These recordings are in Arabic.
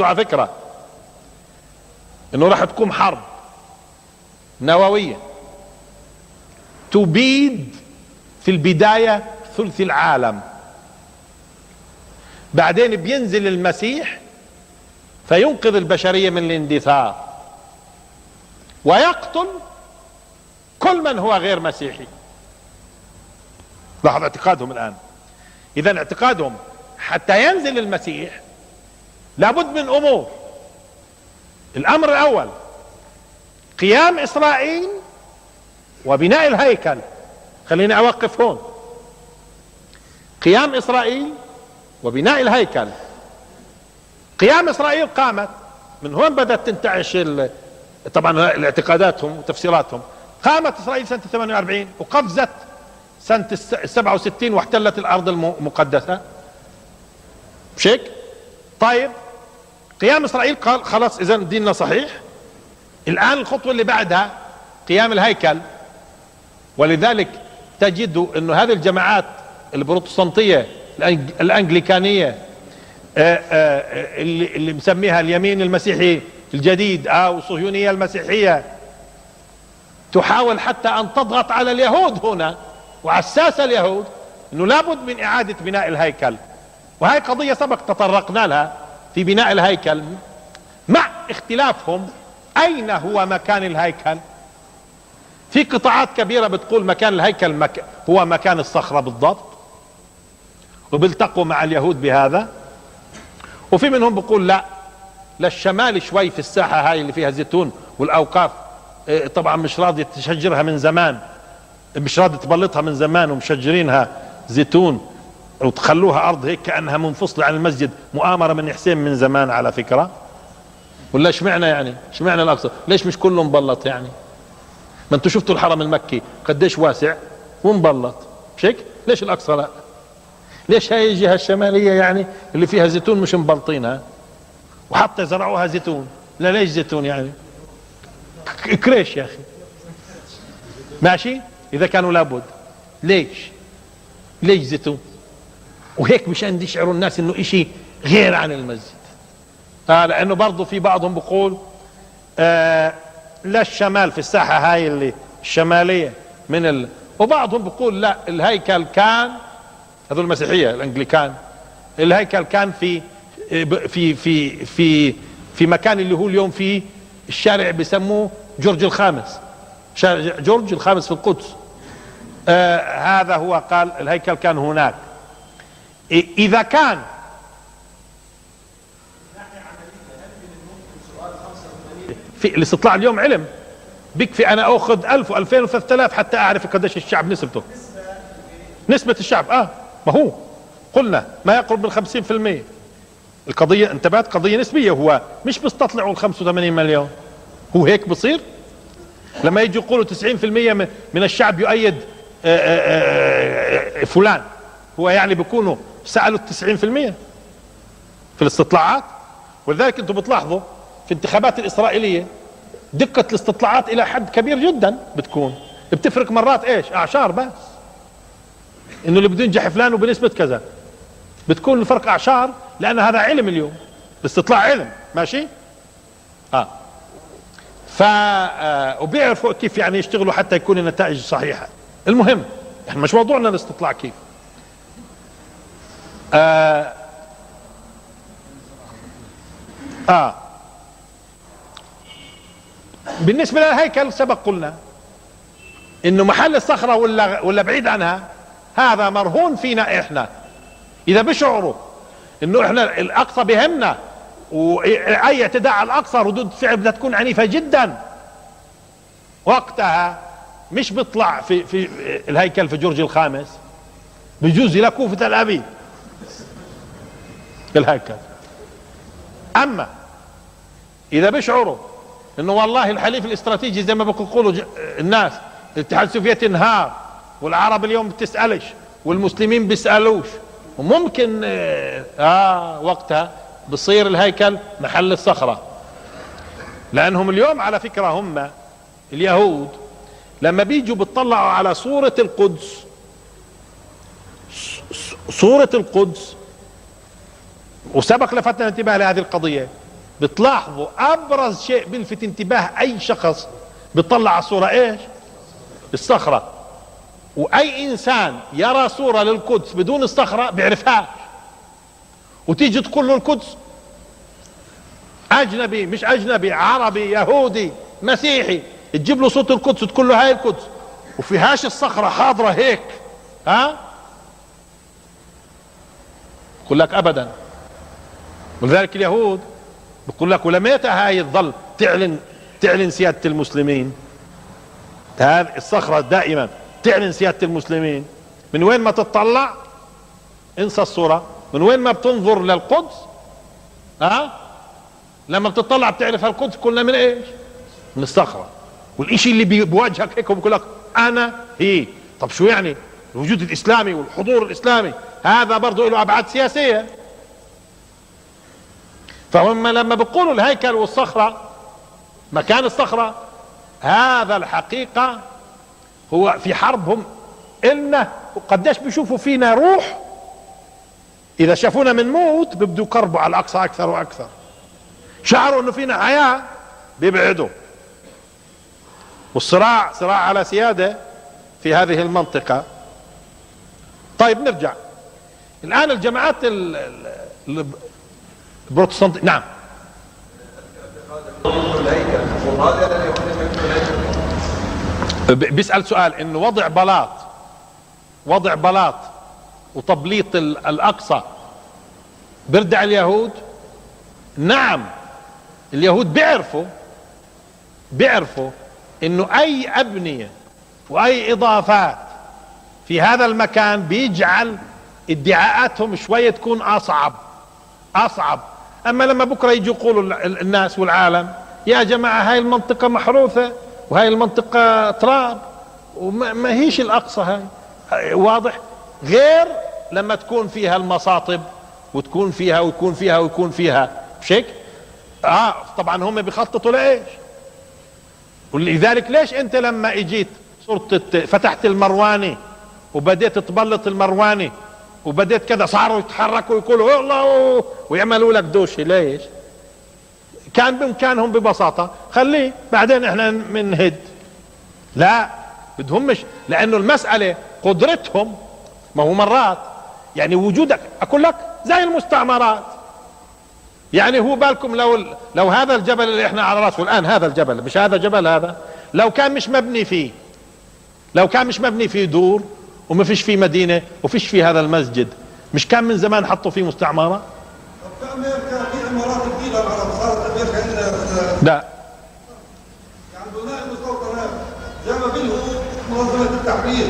على فكرة إنه راح تقوم حرب نووية. تبيد في البداية ثلث العالم. بعدين بينزل المسيح فينقذ البشرية من الاندثار. ويقتل كل من هو غير مسيحي. لاحظ اعتقادهم الآن. إذا اعتقادهم حتى ينزل المسيح لابد من أمور. الأمر الأول قيام إسرائيل وبناء الهيكل. خليني أوقف هون. قيام إسرائيل وبناء الهيكل. قيام إسرائيل قامت. من هون بدأت تنتعش طبعا الاعتقاداتهم وتفسيراتهم. قامت إسرائيل سنة 48 وقفزت سنة 67 واحتلت الأرض المقدسة. مش هيك؟ طيب. قيام إسرائيل قال خلاص إذا ديننا صحيح. الآن الخطوة اللي بعدها قيام الهيكل. ولذلك تجد أنه هذه الجماعات البروتستانتية الأنجليكانية آه، آه، اللي, اللي مسميها اليمين المسيحي الجديد أو الصهيونية المسيحية. تحاول حتى أن تضغط على اليهود هنا وعساس اليهود أنه لابد من إعادة بناء الهيكل. وهي قضية سبق تطرقنا لها. في بناء الهيكل مع اختلافهم أين هو مكان الهيكل؟ في قطاعات كبيرة بتقول مكان الهيكل مك... هو مكان الصخرة بالضبط وبيلتقوا مع اليهود بهذا وفي منهم بيقول لا للشمال شوي في الساحة هاي اللي فيها زيتون والأوقاف إيه، طبعا مش راضية تشجرها من زمان مش راضية تبلطها من زمان ومشجرينها زيتون. وتخلوها أرض هيك كأنها منفصلة عن المسجد مؤامرة من حسين من زمان على فكرة. ولا اشمعنى يعني؟ اشمعنى الأقصى؟ ليش مش كله مبلط يعني؟ ما أنتوا شفتوا الحرم المكي؟ قديش واسع؟ ومبلط مش هيك؟ ليش الأقصى لا؟ ليش هاي الجهة الشمالية يعني اللي فيها زيتون مش مبلطينها وحتى زرعوها زيتون. لا ليش زيتون يعني؟ كريش يا أخي. ماشي؟ إذا كانوا لابد. ليش؟ ليش زيتون؟ وهيك مشان يشعروا الناس إنه إشي غير عن المسجد. آه لأنه برضه في بعضهم بقول آه لا الشمال في الساحة هاي اللي الشمالية من ال... وبعضهم بقول لا الهيكل كان هذول المسيحية الأنجليكان الهيكل كان في في في في في مكان اللي هو اليوم فيه الشارع بسموه جورج الخامس. شارع جورج الخامس في القدس. آه هذا هو قال الهيكل كان هناك. إذا كان. في الاستطلاع اليوم علم. بكفي أنا أخذ 1000 و2000 و3000 حتى أعرف قديش الشعب نسبته. نسبة الشعب آه ما هو. قلنا ما يقرب من 50% القضية انتبهت قضية نسبية هو مش بيستطلعوا ال 85 مليون. هو هيك بصير؟ لما يجوا يقولوا 90% من الشعب يؤيد آه، آه، آه، فلان. هو يعني بيكونوا سألوا ال 90% في الاستطلاعات. ولذلك أنتم بتلاحظوا في الانتخابات الإسرائيلية دقة الاستطلاعات إلى حد كبير جدا بتكون. بتفرق مرات إيش؟ أعشار بس. إنه اللي بده ينجح فلان وبنسبة كذا. بتكون الفرق أعشار لأن هذا علم اليوم. الاستطلاع علم. ماشي؟ آه. ف آه وبيعرفوا كيف يعني يشتغلوا حتى يكون النتائج صحيحة. المهم إحنا مش موضوعنا الاستطلاع كيف. آه. آه. بالنسبة للهيكل سبق قلنا إنه محل الصخرة ولا ولا بعيد عنها هذا مرهون فينا إحنا. إذا بشعروا إنه إحنا الأقصى بهمنا وأي اعتداء على الأقصى ردود فعل بدها تكون عنيفة جدا. وقتها مش بيطلع في في الهيكل في جورج الخامس بجوز يلاقوه في تل الهيكل أما إذا بيشعروا إنه والله الحليف الاستراتيجي زي ما بيقولوا الناس الاتحاد السوفيتي انهار والعرب اليوم بتسألش والمسلمين بيسألوش. وممكن آه, آه وقتها بصير الهيكل محل الصخرة. لأنهم اليوم على فكرة هم اليهود لما بيجوا بتطلعوا على صورة القدس صورة القدس وسبق لفتنا الانتباه لهذه القضية. بتلاحظوا أبرز شيء بيلفت انتباه أي شخص بيطلع على صورة إيش؟ الصخرة وأي إنسان يرى صورة للقدس بدون الصخرة بيعرفها. وتيجي تقول له القدس أجنبي مش أجنبي عربي يهودي مسيحي. تجيب له صوت القدس تقول له هاي القدس. وفيهاش الصخرة حاضرة هيك ها؟ يقول لك ابدا. ولذلك اليهود بقول لك ولمتى هاي تظل تعلن تعلن سيادة المسلمين. هذه الصخرة دائما تعلن سيادة المسلمين. من وين ما تطلع انسى الصورة. من وين ما بتنظر للقدس ها؟ لما بتطلع بتعرف القدس كلها من إيش؟ من الصخرة. والإشي اللي بيواجهك هيك بيقول لك أنا هي. طب شو يعني؟ الوجود الإسلامي والحضور الإسلامي. هذا برضه له أبعاد سياسية. فهم لما بيقولوا الهيكل والصخرة مكان الصخرة هذا الحقيقة هو في حربهم إلنا وقديش بيشوفوا فينا روح. إذا شافونا من موت بيبدوا يقربوا على الأقصى أكثر وأكثر. شعروا إنه فينا حياة بيبعدوا. والصراع صراع على سيادة في هذه المنطقة. طيب نرجع. الآن الجماعات البروتستانت نعم. بيسأل سؤال انه وضع بلاط وضع بلاط وتبليط الأقصى بردع اليهود؟ نعم. اليهود بيعرفوا بيعرفوا إنه أي أبنية وأي إضافات في هذا المكان بيجعل ادعاءاتهم شوية تكون أصعب أصعب. أما لما بكرة يجي يقولوا الناس والعالم يا جماعة هاي المنطقة محروثة وهاي المنطقة تراب وما هيش الأقصى هاي واضح غير لما تكون فيها المصاطب وتكون فيها ويكون فيها ويكون فيها مش؟ آه طبعا هم بيخططوا لإيش؟ ولذلك ليش أنت لما إجيت صرت فتحت المرواني وبديت تبلط المرواني وبديت كذا صاروا يتحركوا ويقولوا الله ويعملوا لك دوشه ليش؟ كان بإمكانهم ببساطة خليه بعدين إحنا منهد. لا بدهم مش لأنه المسألة قدرتهم ما هو مرات يعني وجودك أقول لك زي المستعمرات. يعني هو بالكم لو لو هذا الجبل اللي إحنا على رأسه الآن هذا الجبل مش هذا جبل هذا؟ لو كان مش مبني فيه لو كان مش مبني فيه دور وما فيش فيه مدينة وفيش فيه هذا المسجد. مش كان من زمان حطوا فيه مستعمرة؟ في عمارات جديده صارت لا. يعني بناء المستوطنات زي ما بينهم منظمه التحرير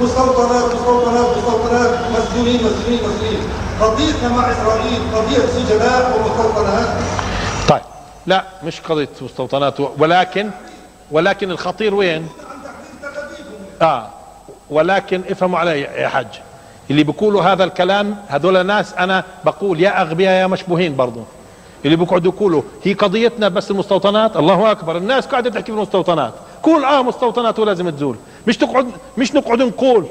مستوطنات مستوطنات مستوطنات مسجونين مسجونين مسجونين قضيتنا مع اسرائيل قضيه سجناء ومستوطنات طيب. لا مش قضية مستوطنات ولكن ولكن الخطير وين؟ آه. ولكن افهموا علي يا حج اللي بيقولوا هذا الكلام هذول ناس أنا بقول يا أغبياء يا مشبوهين برضو. اللي بيقعدوا يقولوا هي قضيتنا بس المستوطنات الله أكبر الناس قاعدة تحكي في المستوطنات قول آه مستوطنات ولازم تزول. مش تقعد مش نقعد نقول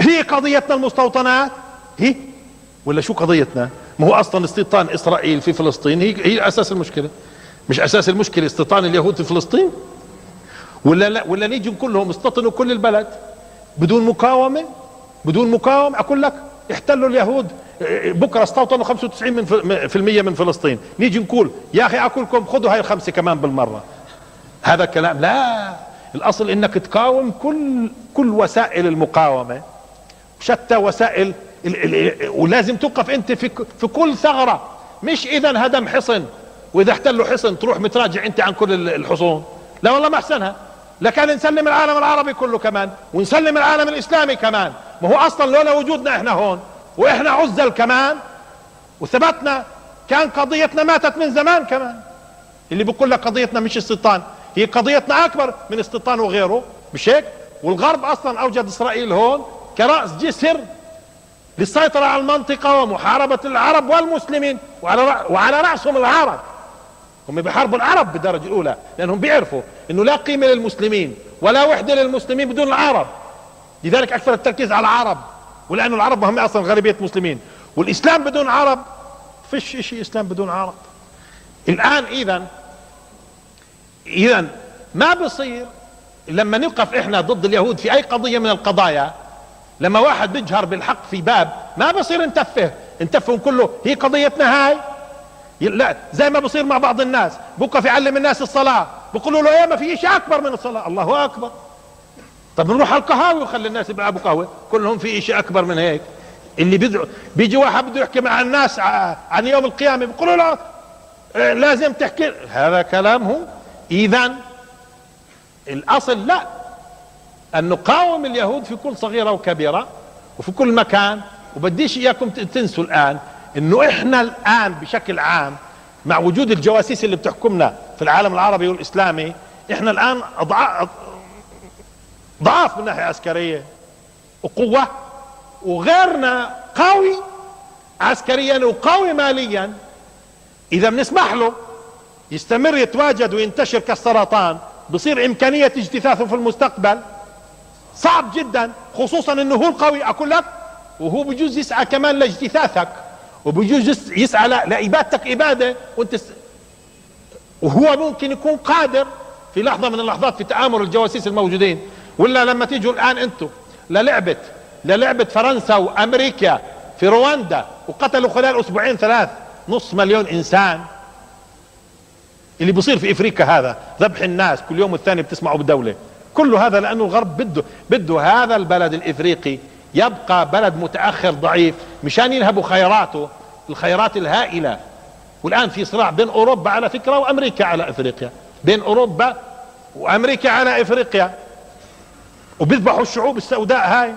هي قضيتنا المستوطنات. هي؟ ولا شو قضيتنا؟ ما هو أصلا استيطان إسرائيل في فلسطين هي هي أساس المشكلة. مش أساس المشكلة استيطان اليهود في فلسطين؟ ولا لا ولا نيجي نقول لهم استطنوا كل البلد؟ بدون مقاومة بدون مقاومة أقول لك احتلوا اليهود. بكرة استوطنوا 95 من في المية من فلسطين. نيجي نقول يا أخي أكلكم خذوا هاي الخمسة كمان بالمرة. هذا كلام لا. الأصل إنك تقاوم كل كل وسائل المقاومة شتى وسائل ولازم توقف أنت في في كل ثغرة. مش اذا هدم حصن. وإذا احتلوا حصن تروح متراجع أنت عن كل الحصون. لا والله ما أحسنها. لكان نسلم العالم العربي كله كمان ونسلم العالم الإسلامي كمان. ما هو أصلا لولا وجودنا إحنا هون وإحنا عزل كمان وثبتنا كان قضيتنا ماتت من زمان كمان. اللي بيقول لك قضيتنا مش استيطان هي قضيتنا أكبر من استيطان وغيره. مش هيك؟ والغرب أصلا أوجد إسرائيل هون كرأس جسر للسيطرة على المنطقة ومحاربة العرب والمسلمين وعلى وعلى رأسهم العرب. هم بيحاربوا العرب بالدرجة الأولى لأنهم بيعرفوا أنه لا قيمة للمسلمين ولا وحدة للمسلمين بدون العرب. لذلك أكثر التركيز على العرب ولأنه العرب هم أصلا غالبية مسلمين. والإسلام بدون عرب فيش شيء إسلام بدون عرب. الآن اذا اذا ما بصير لما نوقف إحنا ضد اليهود في أي قضية من القضايا لما واحد بيجهر بالحق في باب ما بصير نتفه. نتفهم كله هي قضيتنا هاي؟ لا زي ما بصير مع بعض الناس. بوقف يعلم الناس الصلاة. بقولوا له يا ما في شيء أكبر من الصلاة. الله أكبر. طب نروح على القهاوي وخلي الناس يلعبوا قهوة. كلهم في شيء أكبر من هيك. اللي بيدعو بيجي واحد بده يحكي مع الناس عن يوم القيامة بيقولوا له إيه، لازم تحكي. هذا كلامه اذا الأصل لا أن نقاوم اليهود في كل صغيرة وكبيرة وفي كل مكان. وبديش إياكم تنسوا الآن. إنه إحنا الآن بشكل عام مع وجود الجواسيس اللي بتحكمنا في العالم العربي والإسلامي إحنا الآن ضعاف من ناحية عسكرية وقوة وغيرنا قوي عسكريا وقوي ماليا. إذا بنسمح له يستمر يتواجد وينتشر كالسرطان بصير إمكانية اجتثاثه في المستقبل. صعب جدا خصوصا إنه هو القوي أقول لك وهو بجوز يسعى كمان لاجتثاثك. وبجوز يسعى لابادتك اباده وانت وهو ممكن يكون قادر في لحظة من اللحظات في تآمر الجواسيس الموجودين. ولا لما تيجوا الآن أنتم للعبه للعبة فرنسا وأمريكا في رواندا وقتلوا خلال أسبوعين ثلاث نص مليون إنسان. اللي بصير في إفريقيا هذا ذبح الناس كل يوم والثاني بتسمعوا بالدولة. كل هذا لأنه الغرب بده بده هذا البلد الإفريقي يبقى بلد متأخر ضعيف مشان ينهبوا خيراته الخيرات الهائلة. والآن في صراع بين أوروبا على فكرة وأمريكا على إفريقيا. بين أوروبا وأمريكا على إفريقيا. وبيذبحوا الشعوب السوداء هاي.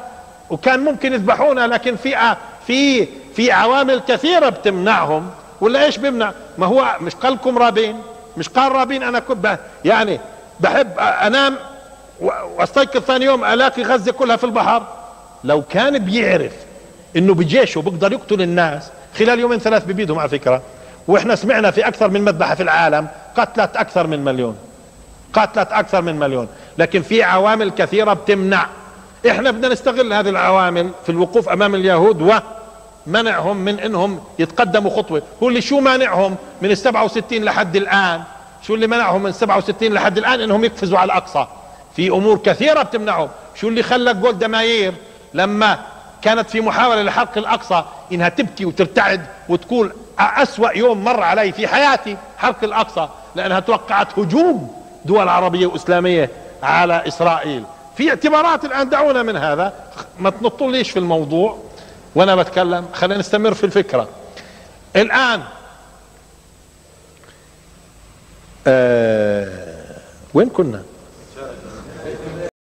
وكان ممكن يذبحونا لكن في في في عوامل كثيرة بتمنعهم. ولا إيش بيمنع؟ ما هو مش قالكم رابين؟ مش قال رابين أنا كنت يعني بحب أنام وأستيقظ ثاني يوم ألاقي غزة كلها في البحر. لو كان بيعرف إنه بجيشه بيقدر يقتل الناس خلال يومين ثلاث ببيدهم على فكرة. وإحنا سمعنا في أكثر من مذبحة في العالم قتلت أكثر من مليون. قتلت أكثر من مليون. لكن في عوامل كثيرة بتمنع. إحنا بدنا نستغل هذه العوامل في الوقوف أمام اليهود ومنعهم من إنهم يتقدموا خطوة. هو اللي شو مانعهم من ال 67 لحد الآن؟ شو اللي منعهم من 67 لحد الآن؟ إنهم يقفزوا على الأقصى. في أمور كثيرة بتمنعهم. شو اللي خلى جولدا ماير لما كانت في محاولة لحرق الأقصى إنها تبكي وترتعد وتقول أسوأ يوم مر علي في حياتي حرق الأقصى لأنها توقعت هجوم دول عربية وإسلامية على إسرائيل. في اعتبارات الآن دعونا من هذا. ما تنطليش في الموضوع وأنا بتكلم خلينا نستمر في الفكرة. الآن آه وين كنا؟